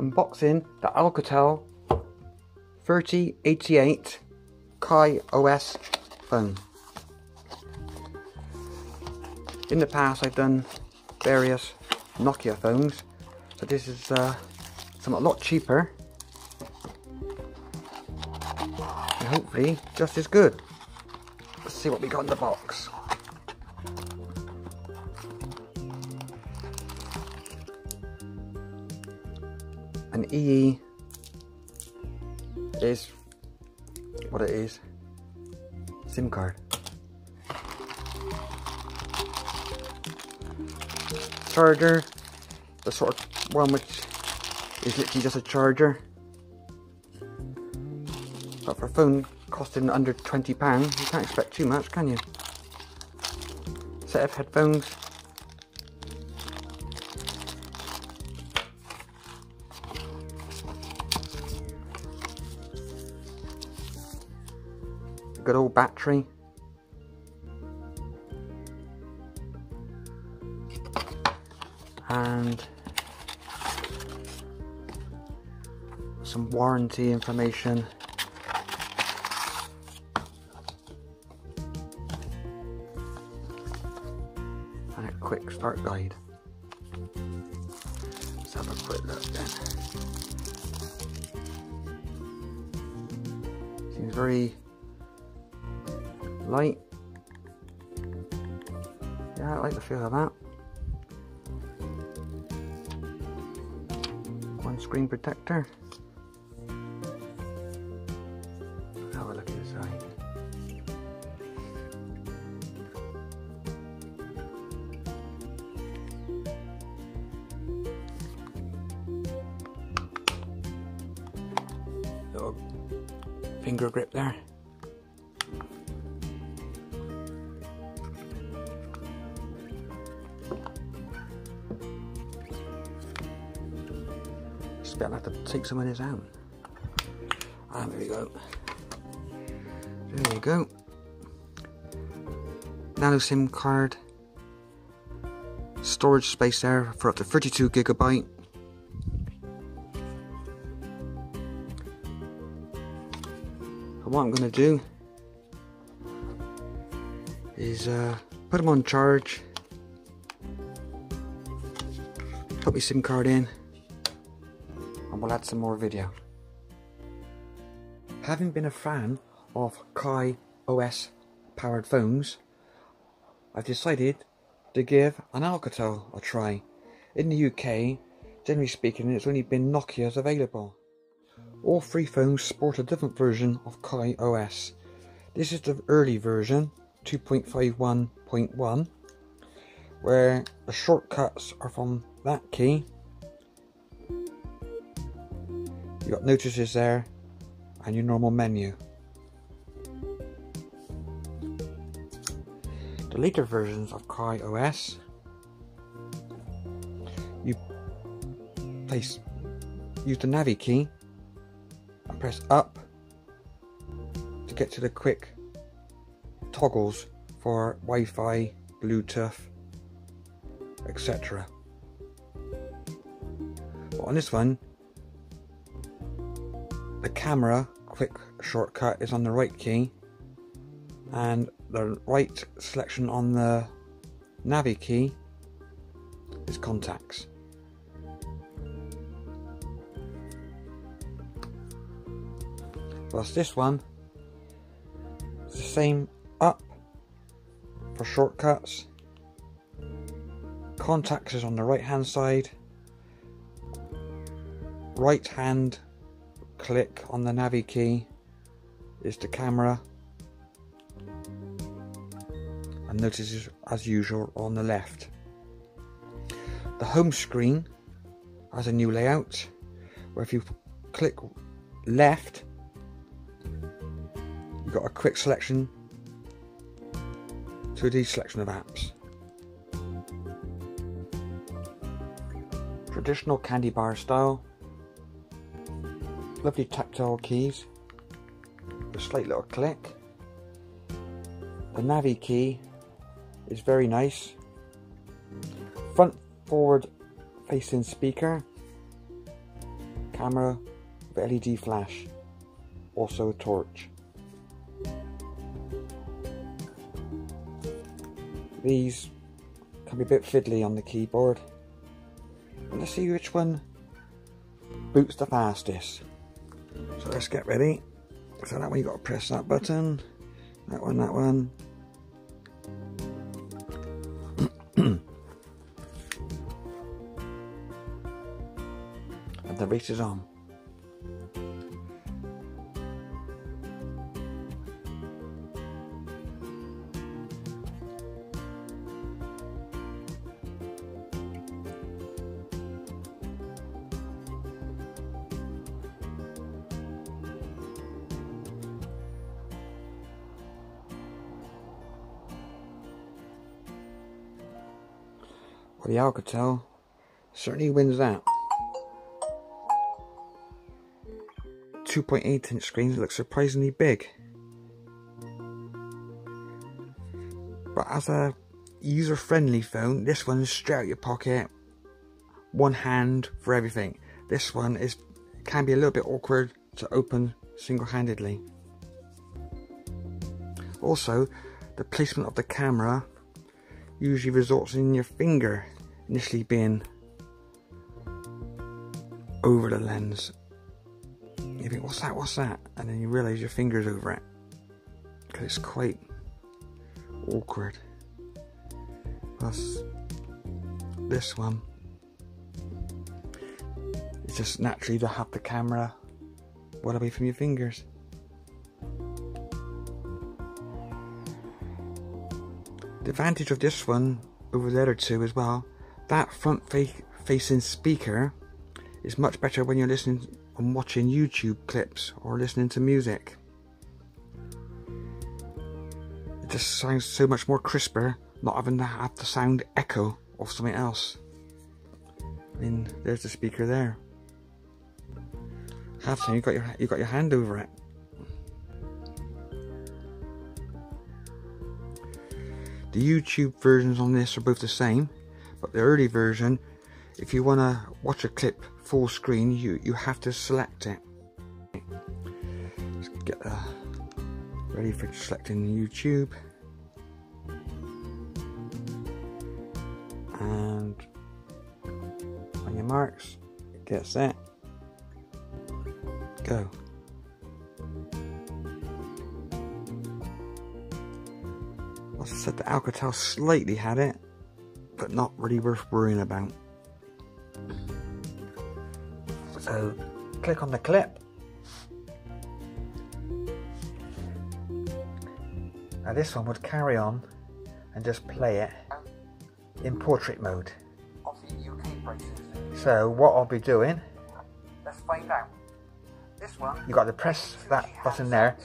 unboxing the Alcatel 3088 Kai OS phone. In the past I've done various Nokia phones, so this is uh, a lot cheaper and hopefully just as good. Let's see what we got in the box. EE is what it is. SIM card. Charger, the sort of one which is literally just a charger. But for a phone costing under £20, you can't expect too much, can you? Set of headphones. Good old battery. And some warranty information. And a quick start guide. Let's have a quick look then. Seems very light. Yeah, I like the feel of that. One screen protector. Have a look inside. Little finger grip there. To take some of this out. Ah, there we go. There you go. Nano SIM card. Storage space there for up to 32 gigabyte. And what I'm going to do is uh, put them on charge. Put my SIM card in we'll add some more video. Having been a fan of Kai OS powered phones, I've decided to give an Alcatel a try. In the UK, generally speaking, it's only been Nokia's available. All three phones sport a different version of KaiOS. This is the early version, 2.51.1, where the shortcuts are from that key you got notices there and your normal menu. The later versions of KaiOS, you place use the Navi key and press up to get to the quick toggles for Wi-Fi, Bluetooth, etc. But on this one, the camera quick shortcut is on the right key and the right selection on the Navi key is contacts. Plus this one it's the same up for shortcuts. Contacts is on the right hand side. Right hand click on the Navi key is the camera and notice as usual on the left. The home screen has a new layout where if you click left you've got a quick selection to a selection of apps. Traditional candy bar style Lovely tactile keys. A slight little click. The Navi key is very nice. Front forward facing speaker. camera with LED flash, also a torch. These can be a bit fiddly on the keyboard. let's see which one boots the fastest. So let's get ready. So that one you've got to press that button. That one, that one. and the race is on. The Alcatel certainly wins that. 2.8 inch screens look surprisingly big. But as a user friendly phone, this one's straight out your pocket, one hand for everything. This one is can be a little bit awkward to open single handedly. Also, the placement of the camera usually results in your finger initially being over the lens. You think, what's that, what's that? And then you realise your finger's over it. Because it's quite awkward. Plus, this one. It's just naturally to have the camera well away from your fingers. The advantage of this one over the other two as well, that front fa facing speaker is much better when you're listening and watching YouTube clips or listening to music. It just sounds so much more crisper, not having to have the sound echo of something else. I mean, there's the speaker there. Half time you got your you got your hand over it. The YouTube versions on this are both the same, but the early version, if you want to watch a clip full screen, you, you have to select it. Let's get uh, ready for selecting YouTube. And on your marks, get set, go. I said the Alcatel slightly had it, but not really worth worrying about. So, click on the clip. Now this one would carry on and just play it in portrait mode. So what I'll be doing, let's find out. This one, You've got to press that button there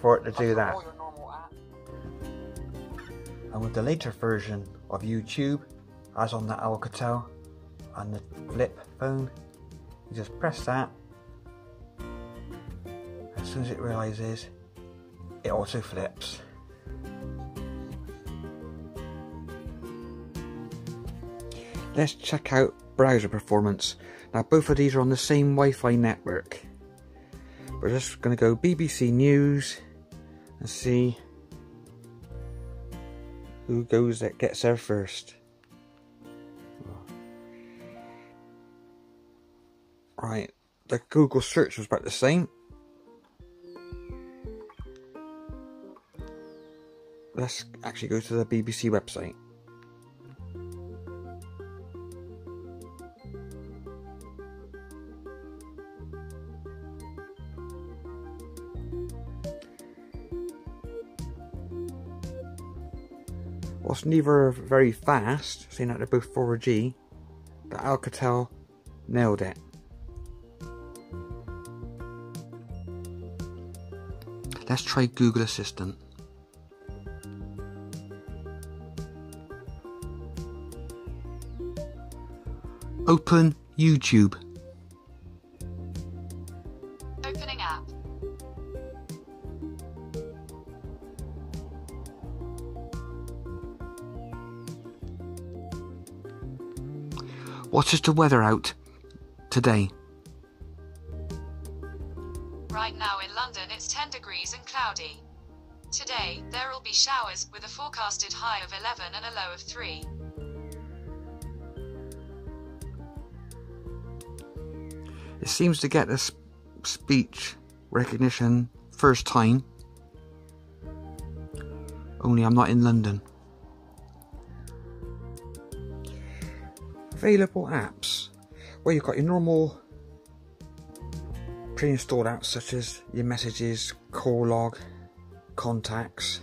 for it to do that. And with the later version of YouTube, as on the Alcatel and the flip phone, you just press that. As soon as it realizes, it auto flips. Let's check out browser performance. Now both of these are on the same Wi-Fi network. We're just going to go BBC News and see who goes that gets there first? Right, the Google search was about the same. Let's actually go to the BBC website. Whilst neither very fast, seeing that they're both 4G, the Alcatel nailed it. Let's try Google Assistant. Open YouTube. What is the weather out today? Right now in London it's 10 degrees and cloudy. Today, there will be showers, with a forecasted high of 11 and a low of 3. It seems to get a sp speech recognition first time. Only I'm not in London. Available apps. Well, you've got your normal pre-installed apps such as your messages, call log, contacts.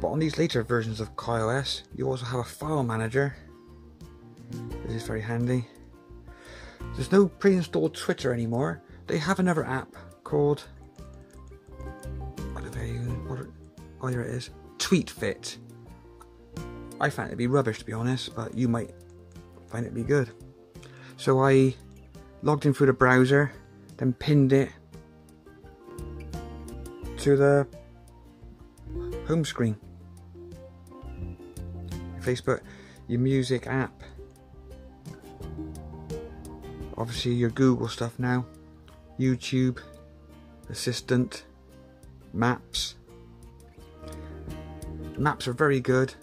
But on these later versions of KaiOS, you also have a file manager. This is very handy. There's no pre-installed Twitter anymore. They have another app called what oh, here it is. TweetFit. I find it to be rubbish to be honest, but you might find it to be good. So I logged in through the browser, then pinned it to the home screen. Facebook, your music app, obviously your Google stuff now, YouTube, Assistant, Maps. Maps are very good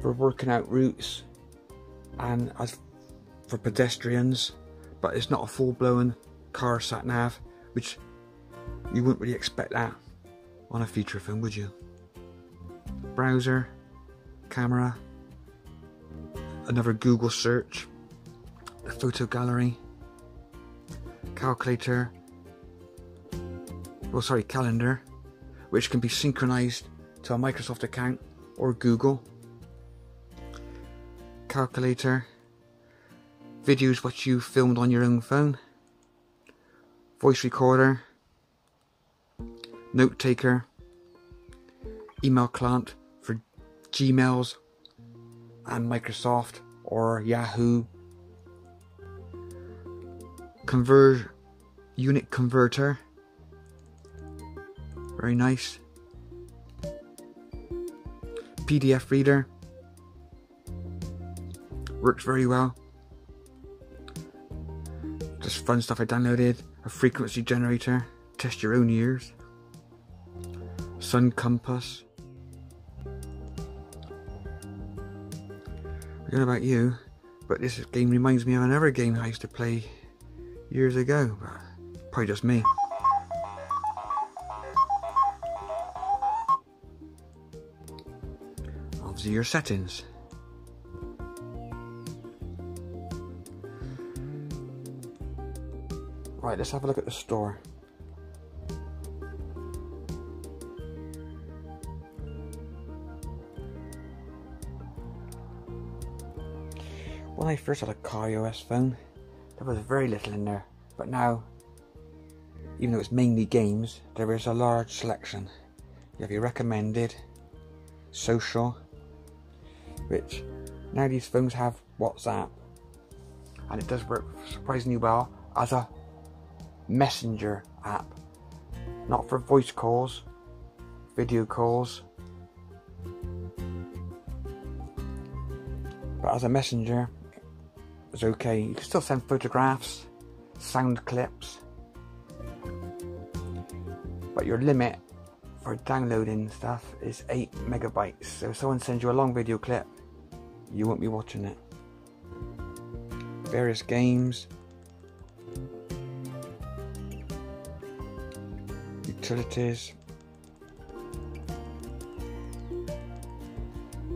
for working out routes and as for pedestrians, but it's not a full-blown car sat nav, which you wouldn't really expect that on a feature phone, would you? Browser, camera, another Google search, a photo gallery, calculator, well, sorry, calendar, which can be synchronized to a Microsoft account or Google. Calculator, videos what you filmed on your own phone, voice recorder, note taker, email client for Gmails and Microsoft or Yahoo, convert unit converter, very nice. PDF reader works very well. Just fun stuff I downloaded. A frequency generator, test your own ears. Sun compass. I don't know about you, but this game reminds me of another game I used to play years ago. Probably just me. Obviously your settings. Right, let's have a look at the store. When I first had a KaiOS phone, there was very little in there, but now, even though it's mainly games, there is a large selection. You have your recommended, social, which now these phones have WhatsApp, and it does work surprisingly well as a messenger app, not for voice calls, video calls, but as a messenger, it's okay. You can still send photographs, sound clips, but your limit for downloading stuff is 8 megabytes. So if someone sends you a long video clip, you won't be watching it. Various games, utilities.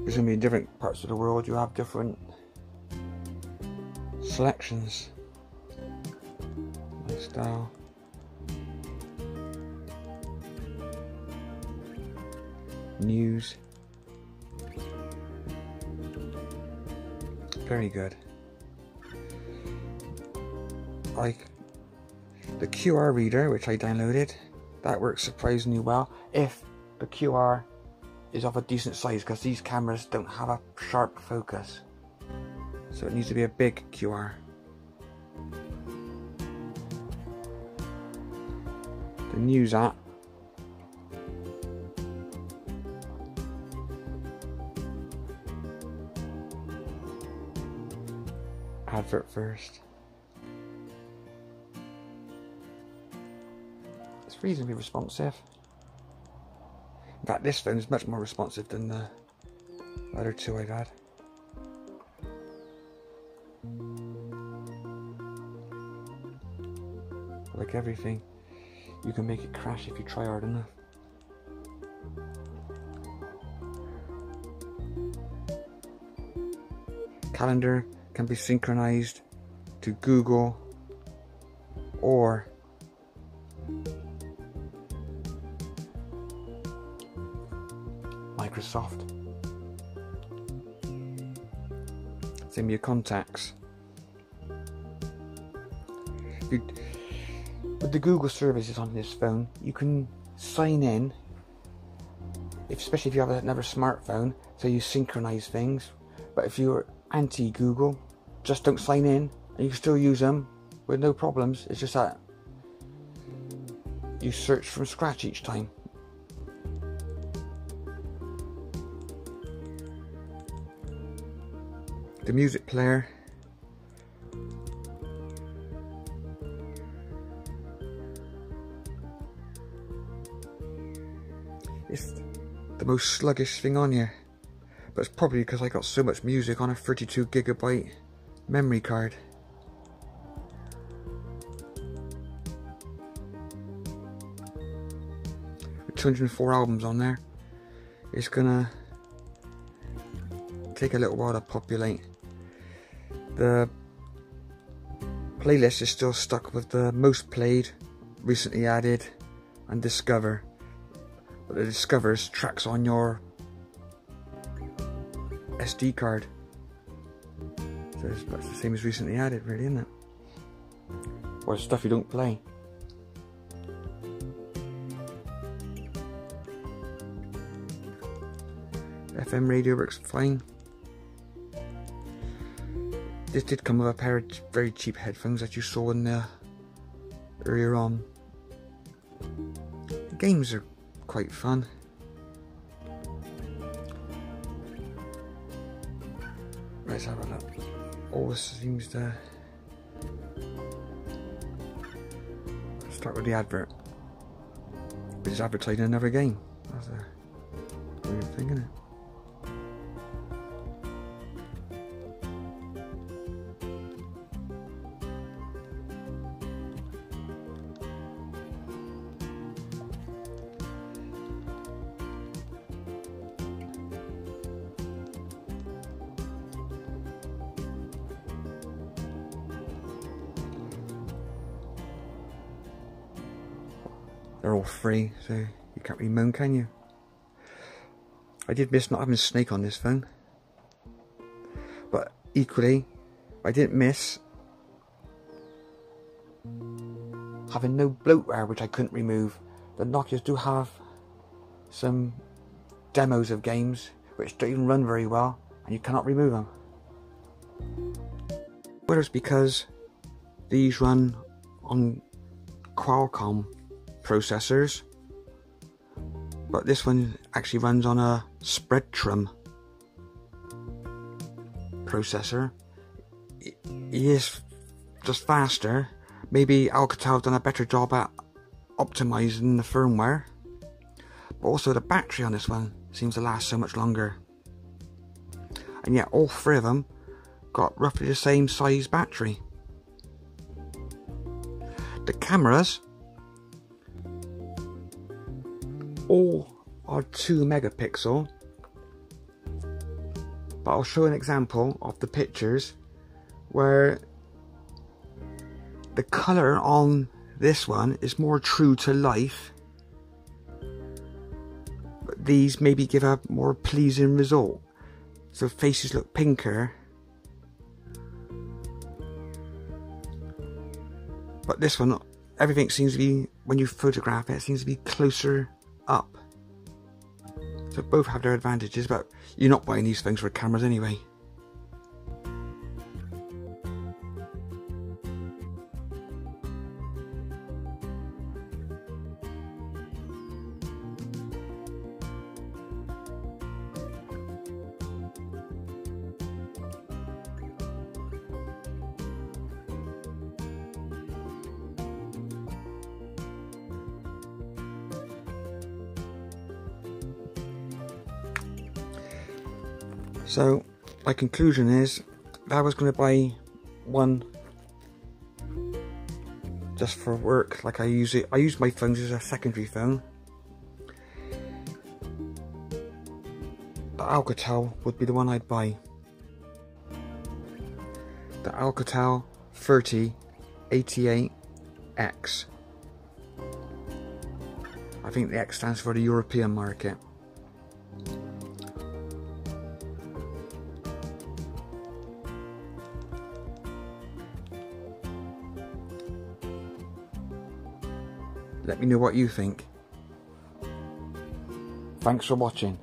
Presumably in different parts of the world you have different selections. Lifestyle. News. Very good. Like the QR reader, which I downloaded, that works surprisingly well if the QR is of a decent size because these cameras don't have a sharp focus. So it needs to be a big QR. The news app. Advert first. Reasonably responsive. In fact, this phone is much more responsive than the other two I've had. Like everything, you can make it crash if you try hard enough. Calendar can be synchronized to Google or Send me your contacts. With the Google services on this phone, you can sign in, especially if you have another smartphone, so you synchronize things. But if you're anti Google, just don't sign in and you can still use them with no problems. It's just that you search from scratch each time. The music player is the most sluggish thing on here. But it's probably because I got so much music on a 32 gigabyte memory card. With 204 albums on there. It's gonna take a little while to populate. The playlist is still stuck with the most played, recently added, and Discover. But the Discovers tracks on your SD card. So that's the same as recently added, really, isn't it? Or stuff you don't play. FM radio works fine. This did come with a pair of very cheap headphones that you saw in there earlier on. The games are quite fun. Let's have a look. Always seems to start with the advert. Which is advertising another game. That's a weird thing, isn't it? They're all free, so you can't really moan, can you? I did miss not having Snake on this phone. But equally, I didn't miss having no bloatware which I couldn't remove. The Nokias do have some demos of games which don't even run very well and you cannot remove them. Whether it's because these run on Qualcomm processors. But this one actually runs on a Spreadtrum processor. It is just faster. Maybe Alcatel have done a better job at optimizing the firmware. But also the battery on this one seems to last so much longer. And yet all three of them got roughly the same size battery. The cameras all are 2 megapixel. But I'll show an example of the pictures where the colour on this one is more true to life. But these maybe give a more pleasing result. So faces look pinker. But this one everything seems to be when you photograph it, it seems to be closer up. So both have their advantages, but you're not buying these things for cameras anyway. So, my conclusion is that I was going to buy one just for work, like I use it. I use my phones as a secondary phone. The Alcatel would be the one I'd buy. The Alcatel 3088X. I think the X stands for the European market. Let me know what you think. Thanks for watching.